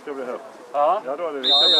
viktig å bli hørt. Ja. Ja, da er det viktig å bli hørt.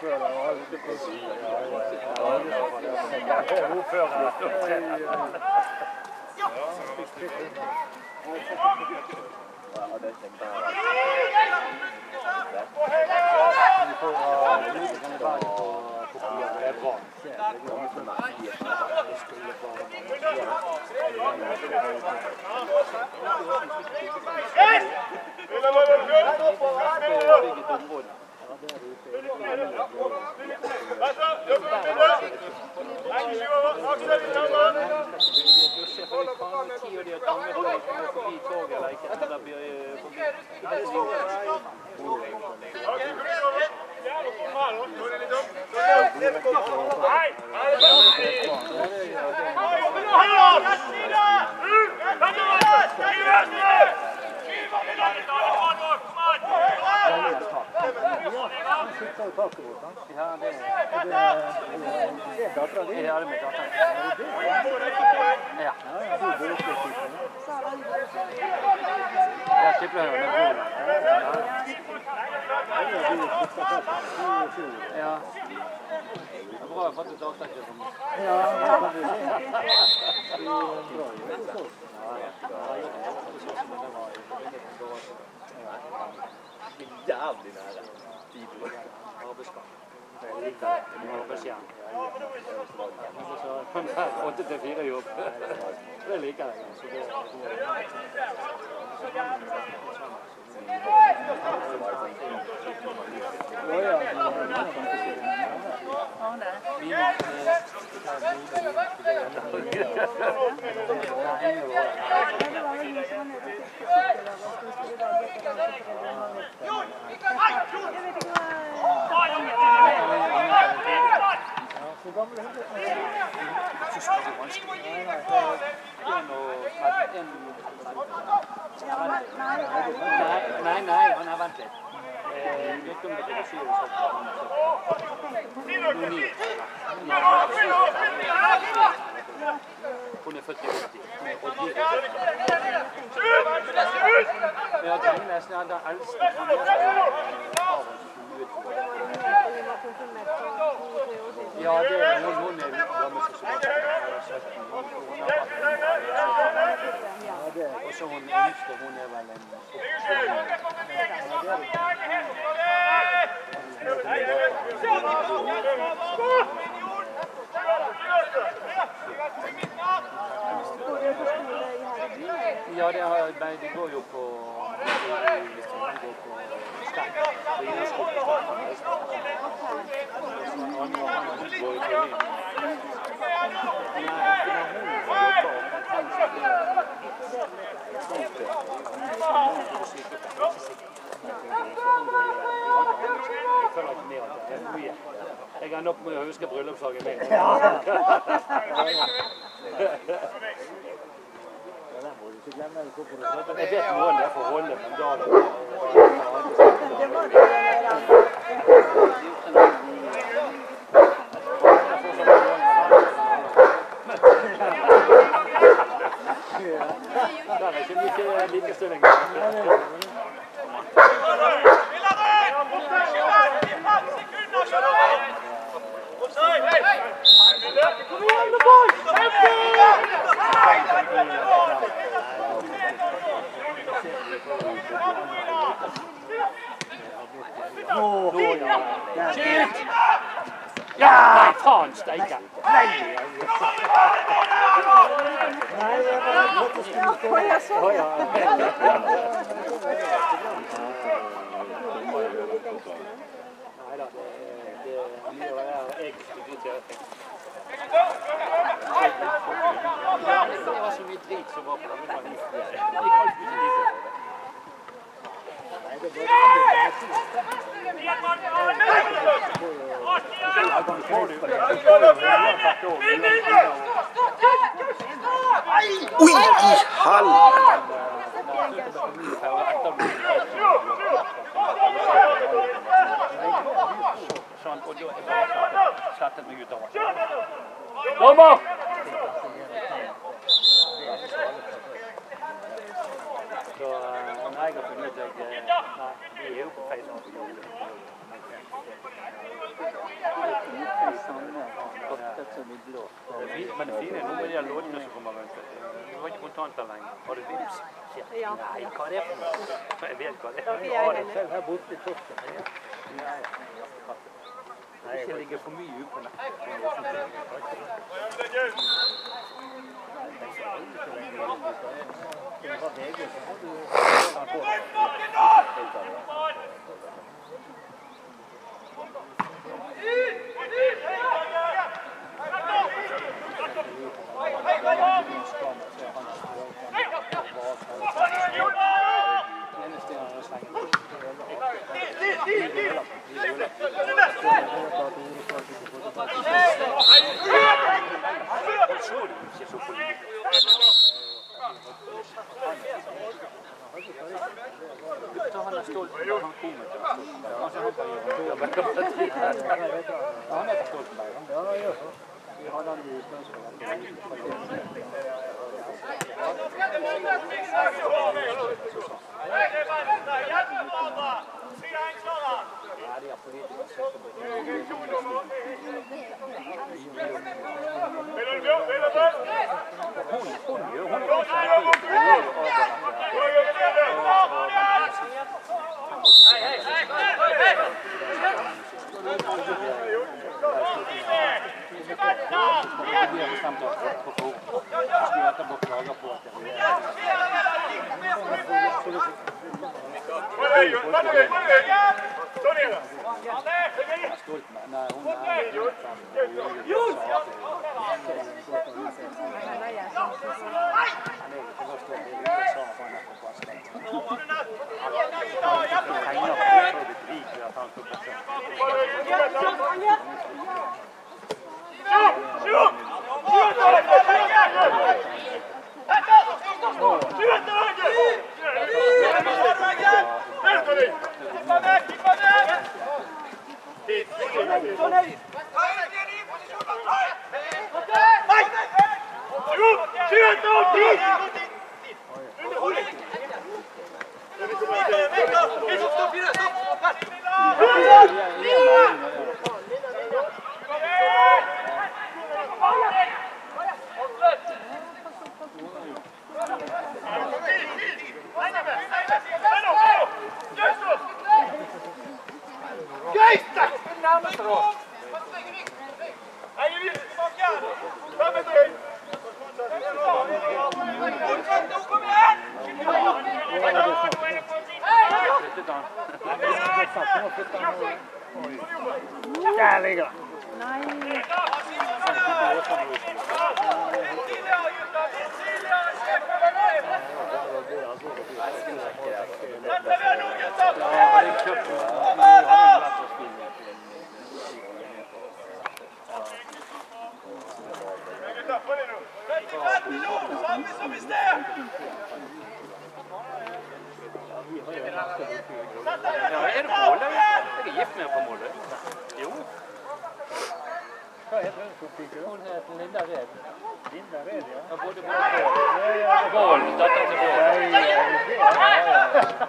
peu, alors. Vous faire Kom an! Jævlig nær. vita, non lo passiamo. Quando sono andato, quanto te fino io? È lì che la Jun! Jun! Jun! Probabile ci sono questi Nein, nein, on avanti. Eh, io ti metto così, lo so. Unì. Con effetti tutti. Oggi. Ja, dann ist ja da alles. Ja, das ist gut. Ja, det sånn hun er vel en Ja, det, har, det går jo på, det går på jeg har nok med å huske bryllupsdagen min. Jeg vet noen er for holde, men da Det var nå er ikke like likestilling. Ja! Nei, faen steike! Nei! Oi, jeg måtte Å, ja. Nei da, det er å være jeg skulle til Det var så mye drit som var på denne men Ui, i hall! Så eh, nei, jeg har funnet ut at jeg Nei, vi er jo på feil fint, Men det fine er nå med de loddene som kommer rundt. Du har ikke kontanter lenger. Har du Vipps? Ja. Nei, hva er det for noe? Jeg vet hva det er. Jeg jeg har det selv her borte i toppen. Nei, ikke ligge for mye ute på nettet. Yes. Ja, är det målet? Ref med på målet. Jo. Hva heter hun? Hun heter Linda Red. Linda Red, ja. Ja, både boll och boll. Boll, detta är boll.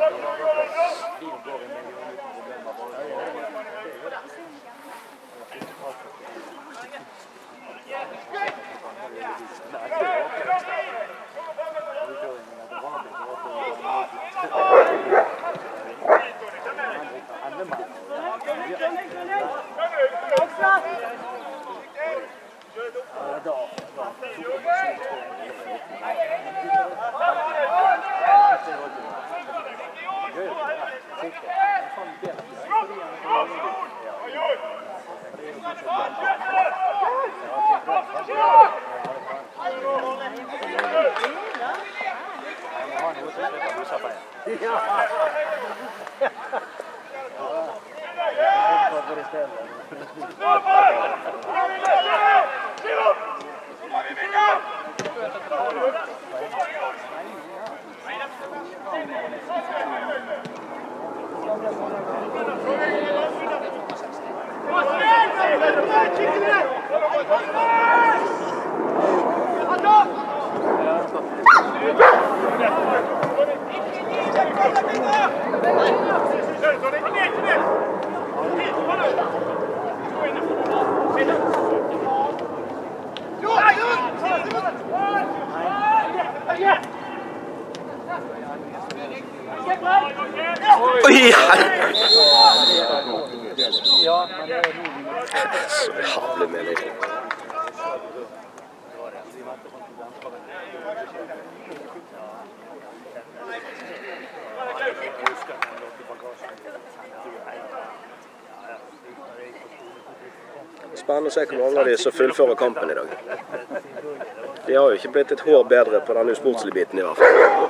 Bill Bogan. Som fullfører kampen i dag. De har jo ikke blitt et hår bedre på den usportslige biten i hvert fall.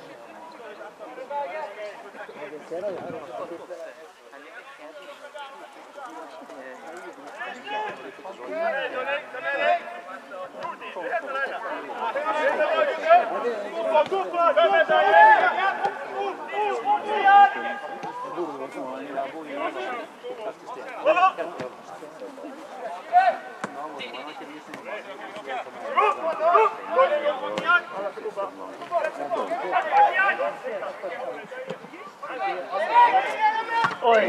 Burgos, no, en la bulla. Oi.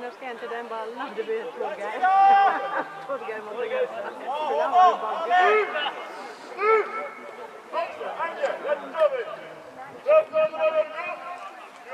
Nu ska inte den bara ladda bli plugga. Plugga mot det gamla. Nu! Hajde! Let's do! Let's do!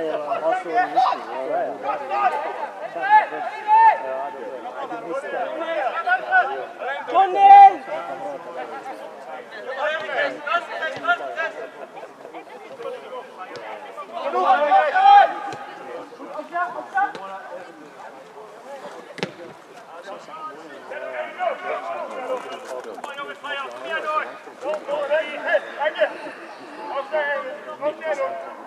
ja, hast du nicht. Ja, ja. Tunnel! Thank you.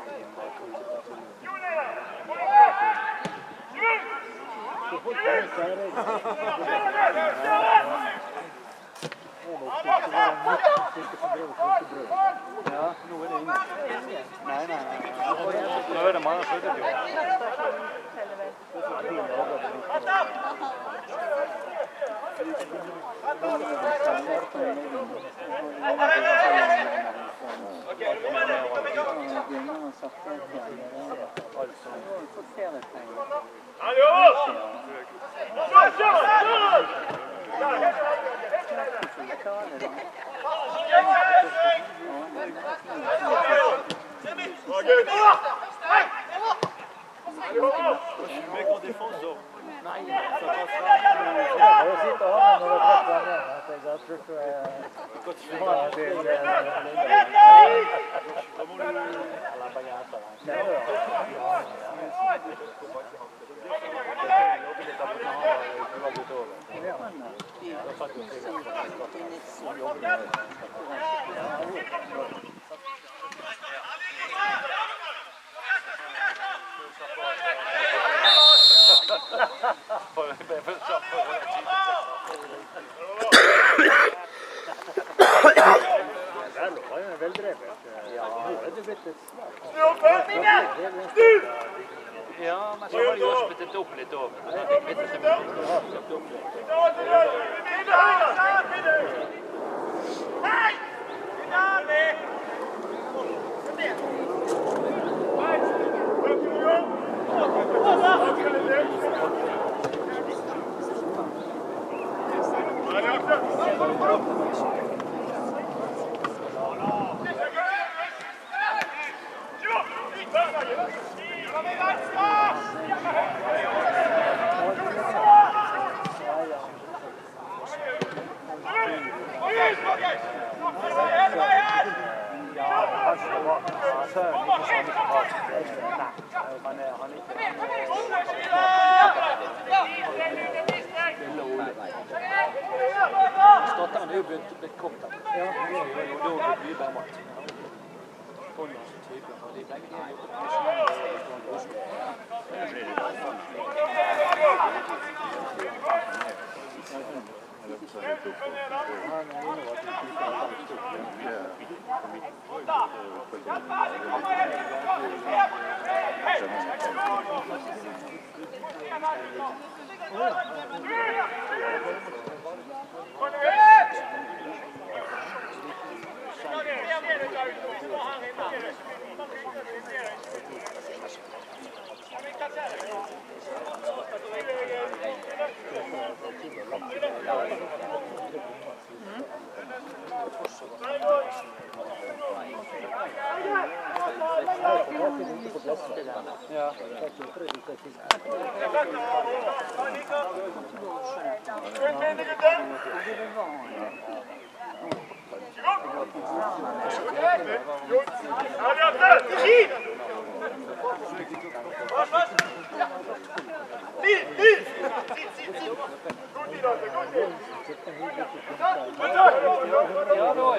Bravo! Ja,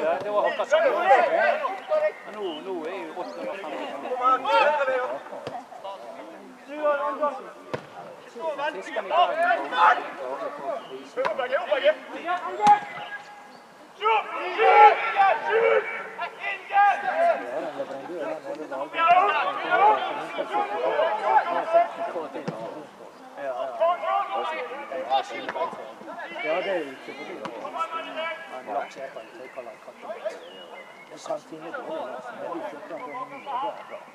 Ja, det var hoppas jag. Nu är ju 800 Ja, det er jo ikke fordi han har kjøpt en tøykalle katt. Du kan finne på det, men du kjøpte den på 100 kroner.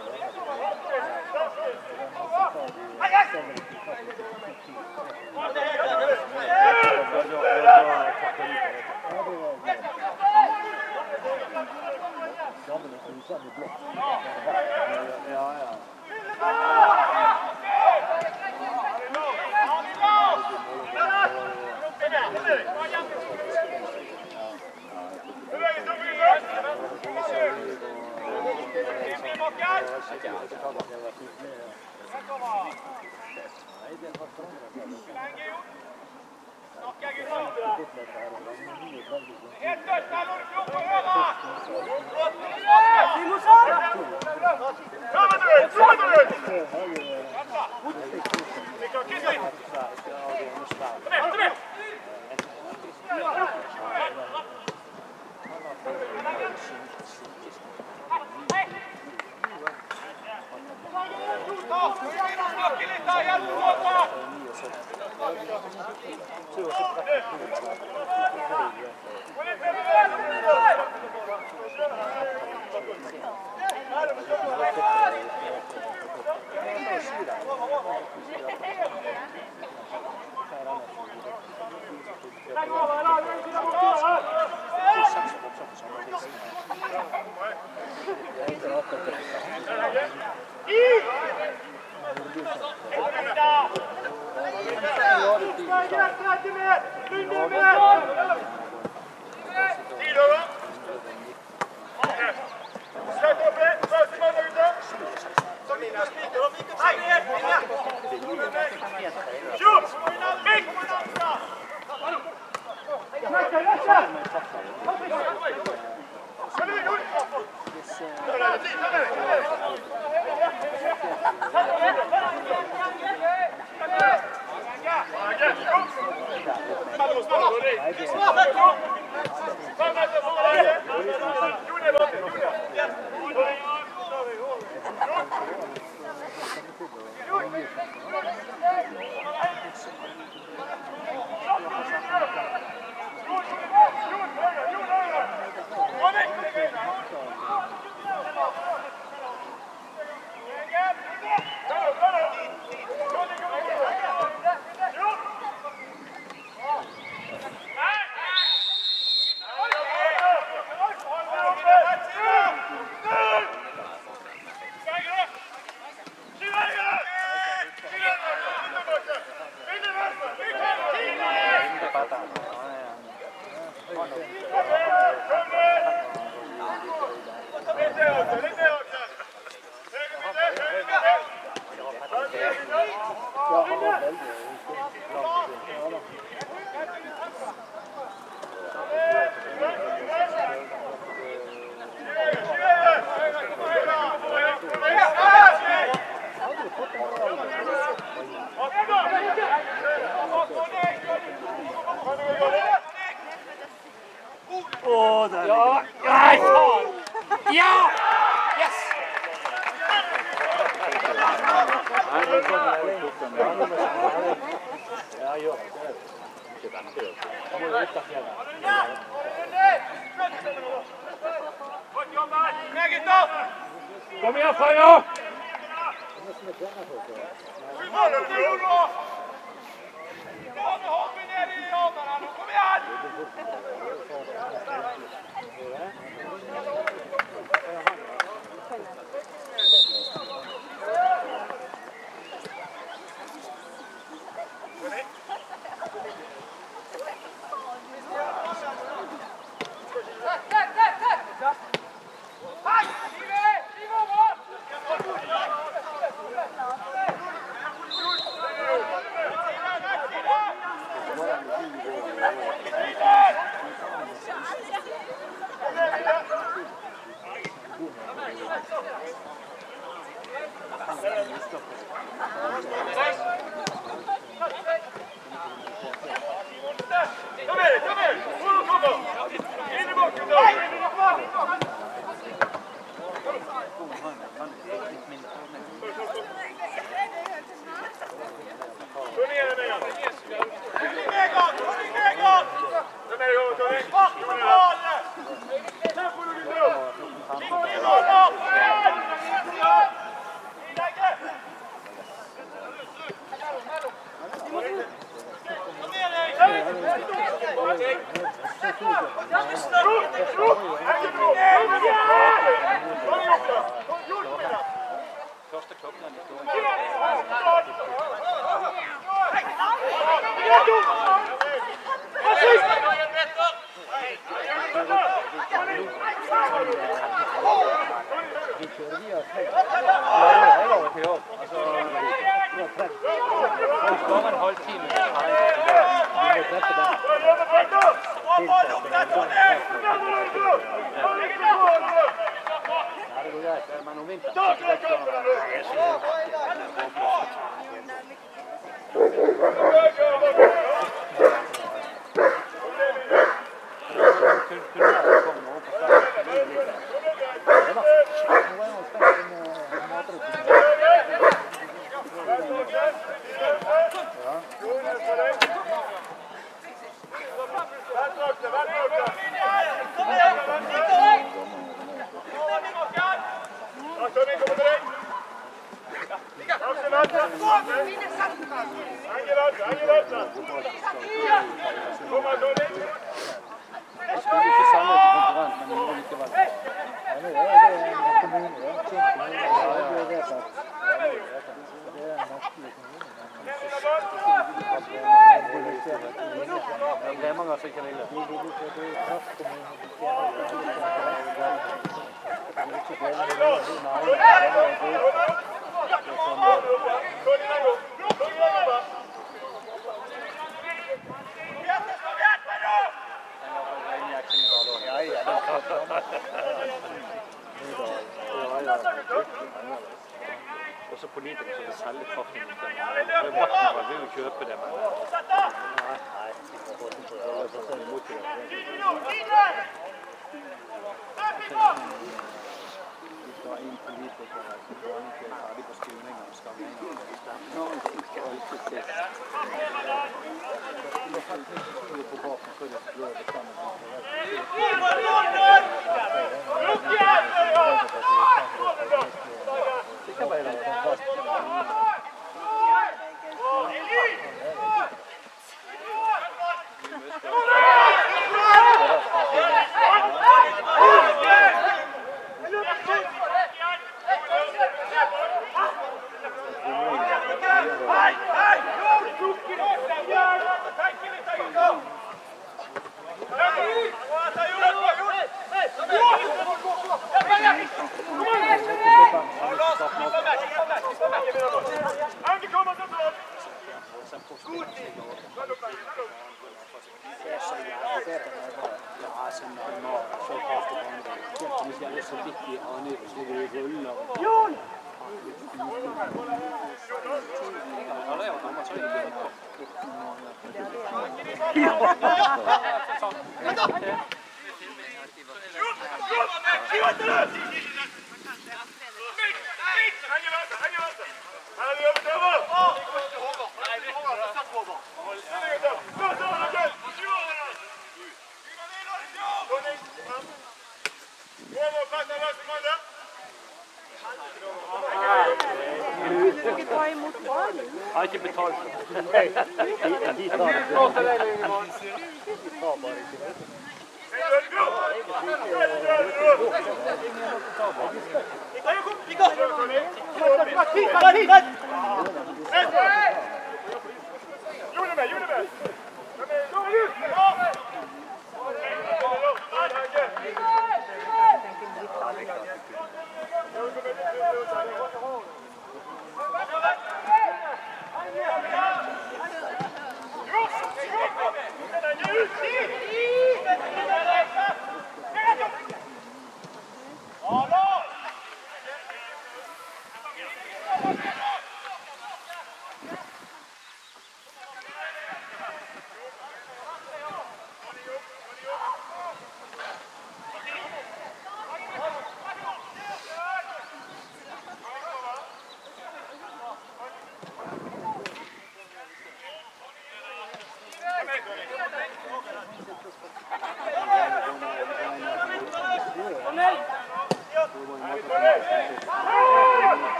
Ja, ja. Nei, det har forandret sånn. seg. Kilita ja tuota! Thank you.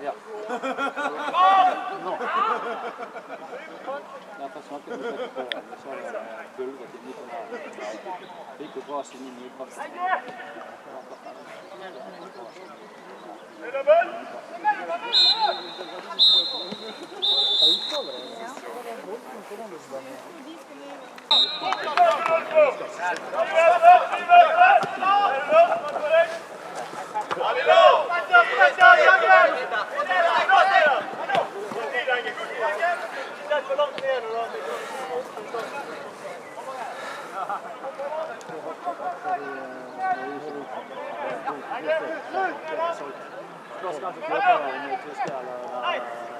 Ja. Nå. Cross-country football, and it's just got a...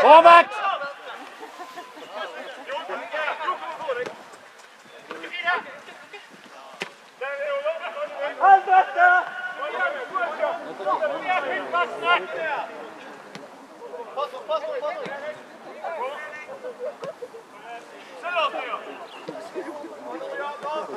Forward! Passo, passo, passo. Solo. Når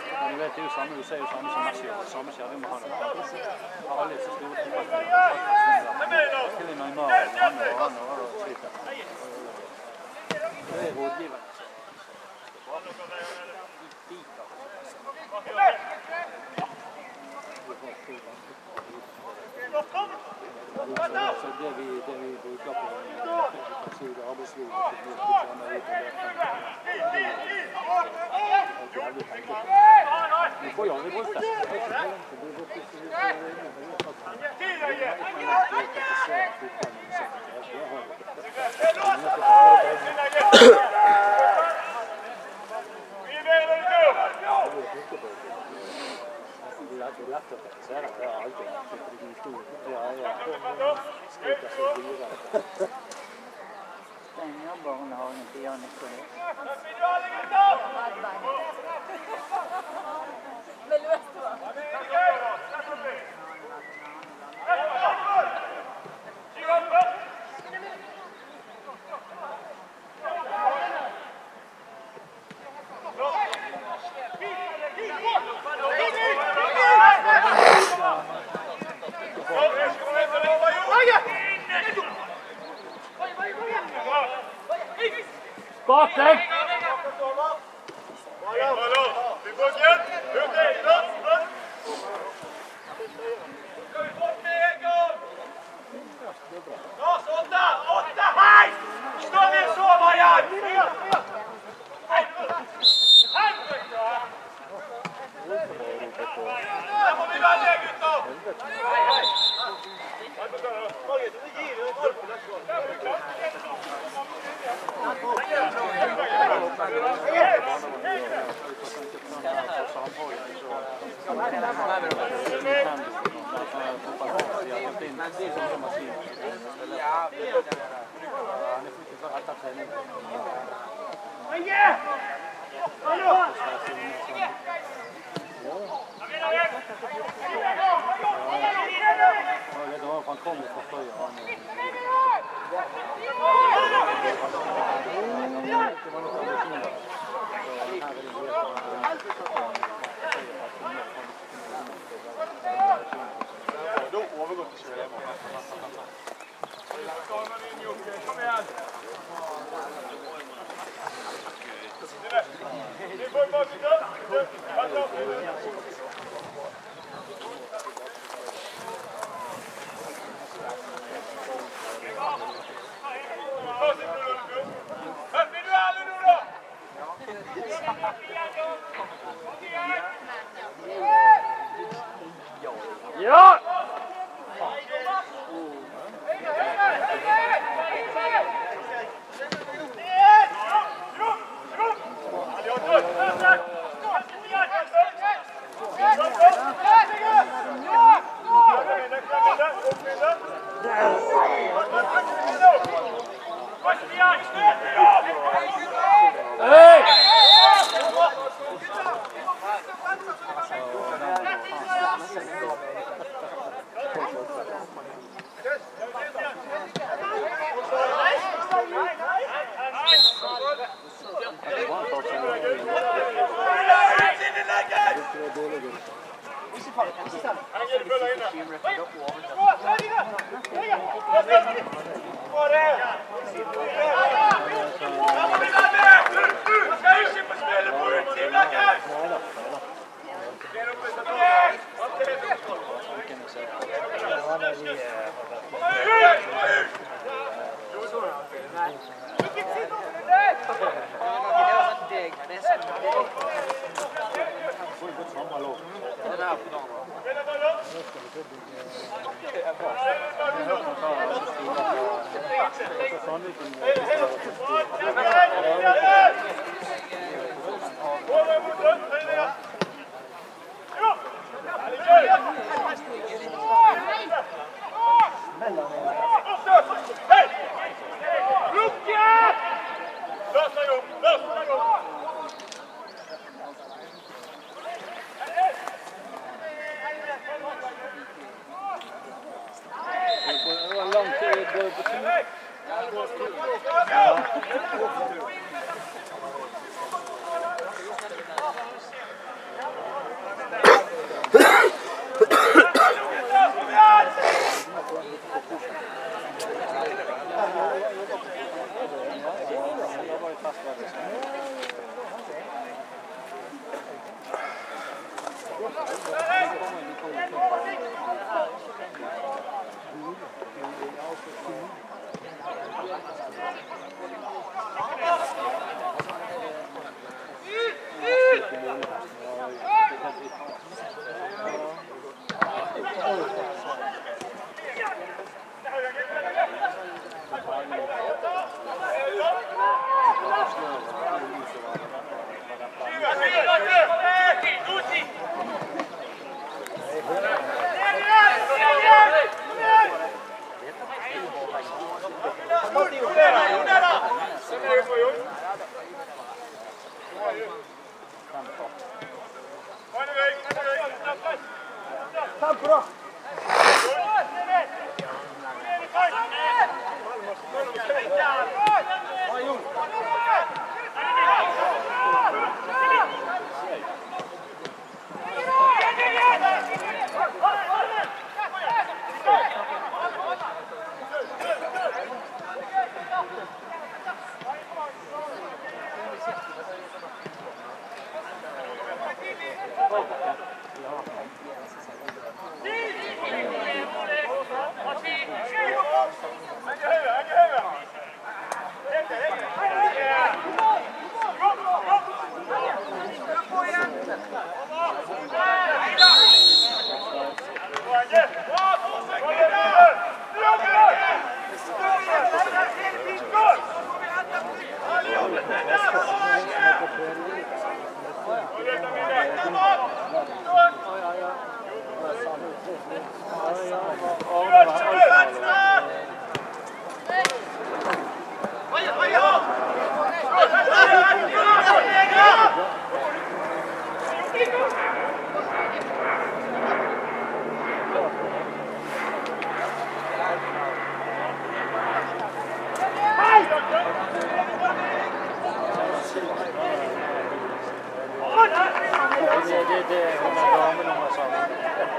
Men vet, det er jo samme, du er jo samme som Messi og samme skjer med han. Har alle så store fotballspillere. Til og med Neymar, han og han og sliter. Det er rådgiverne. Altså det vi, det vi bruker på Obviously, obviously, we have to do on that weekend. Poi ogni volta devo costruire un problema, Grazie. senior barnehagen til Janne be on the det, off,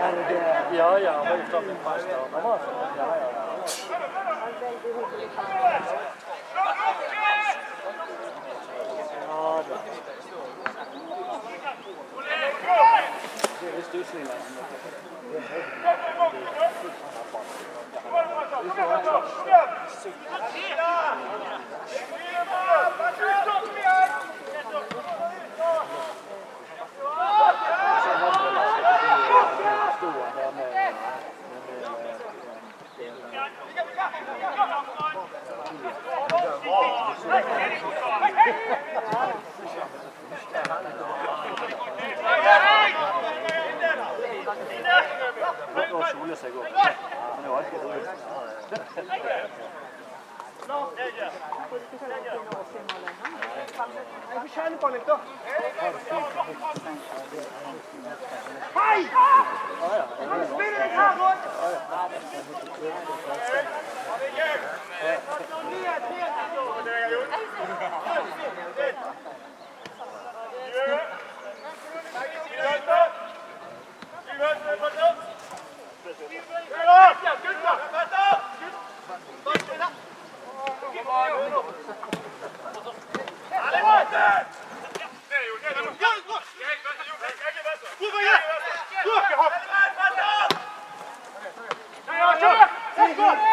En eh, ja, ja, je staat in pas dan. Ja, ja. Ja, da. Spiller den her, Ron! Ja, Come on!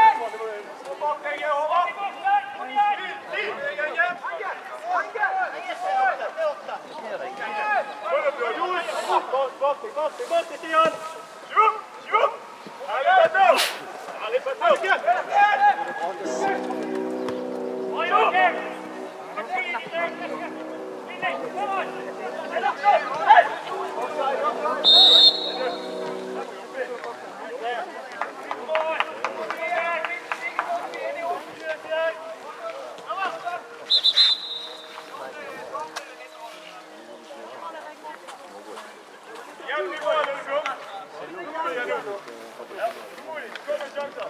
De som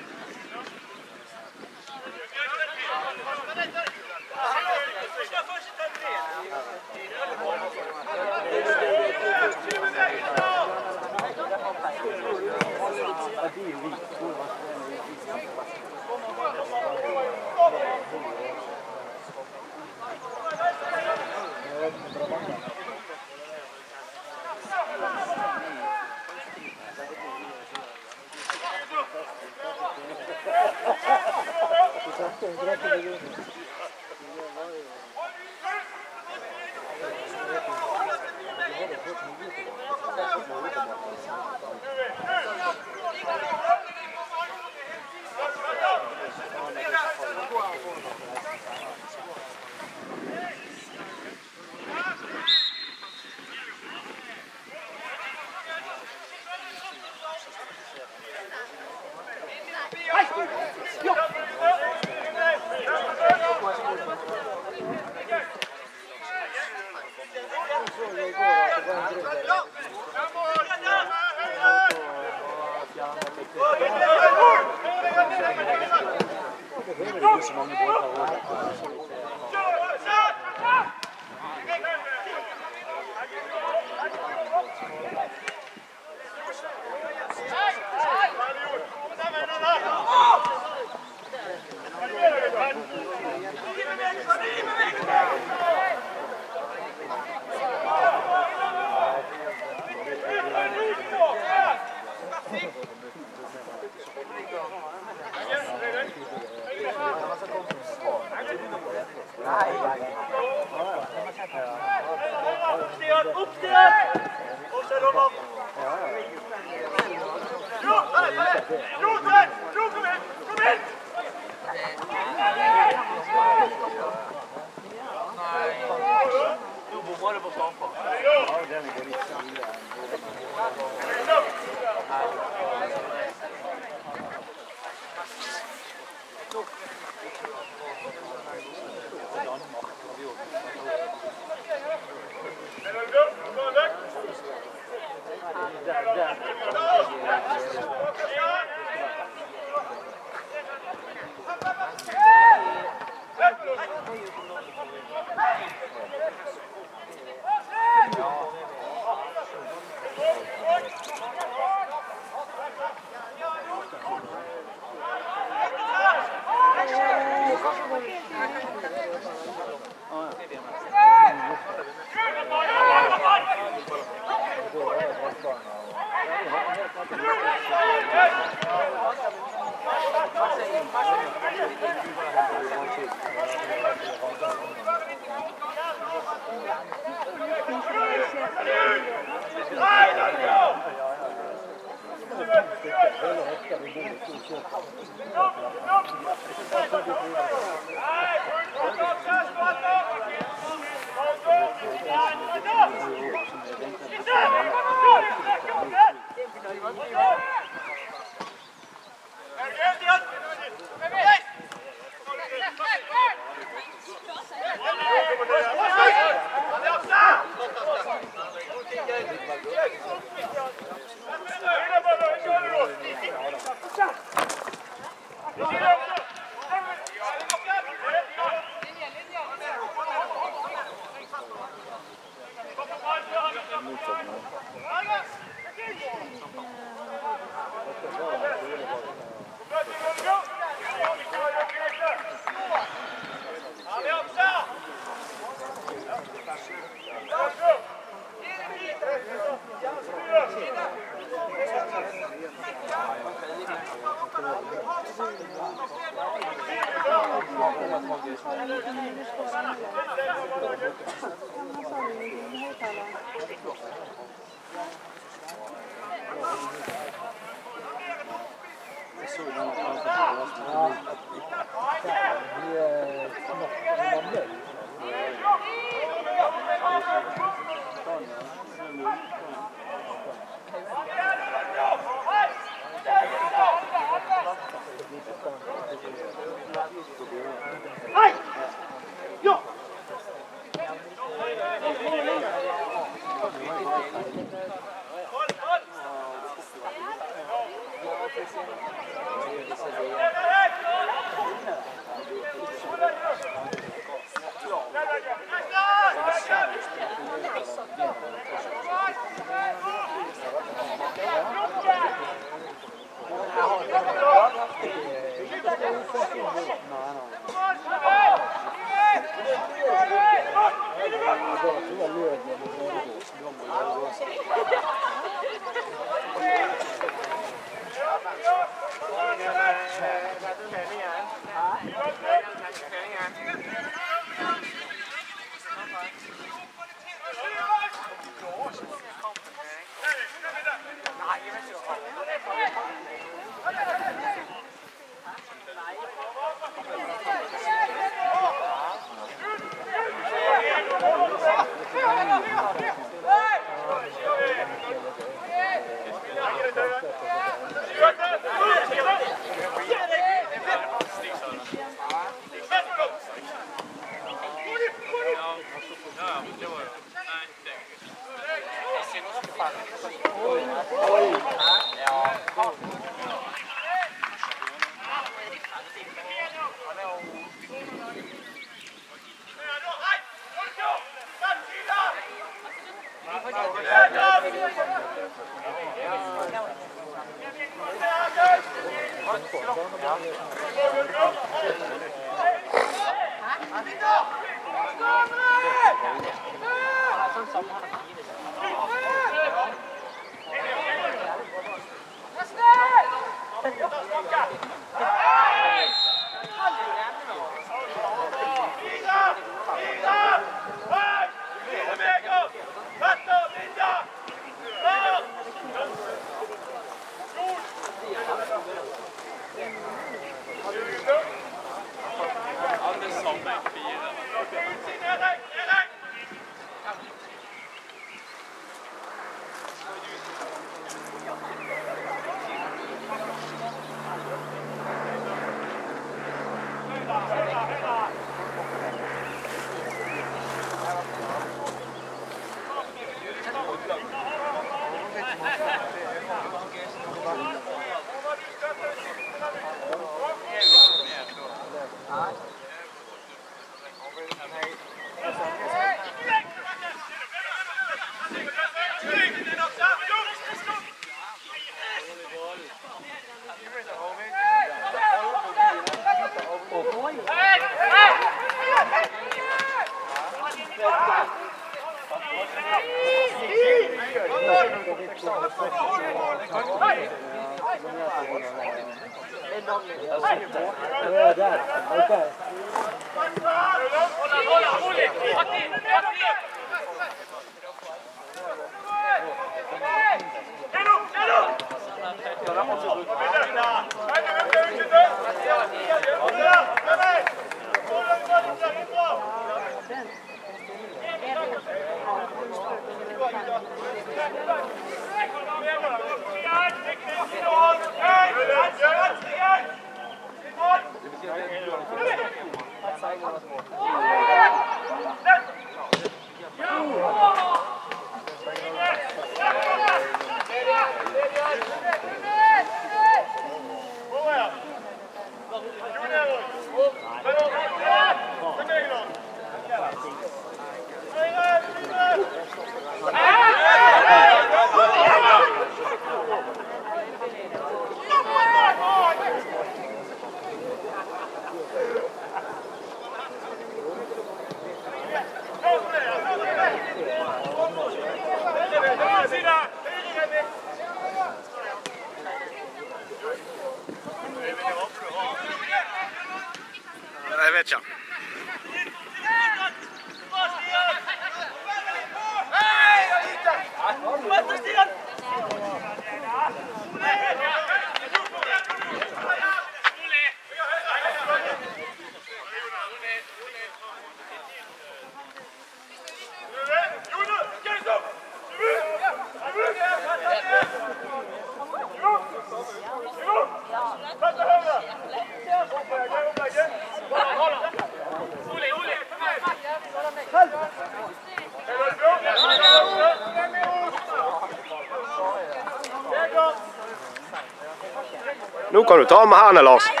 Kan du ta med hendene, Lars.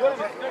Good.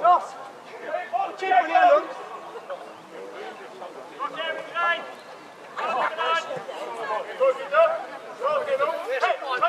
Lars! Chip hem neer, Lund! Nog jij hem op. Goed, goed, goed, goed, goed, goed,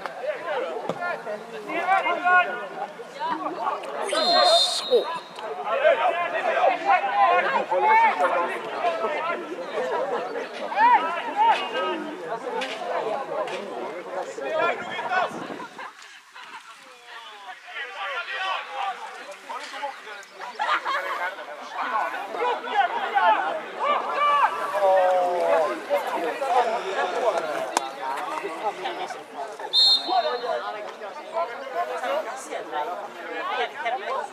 Oh. Grazie.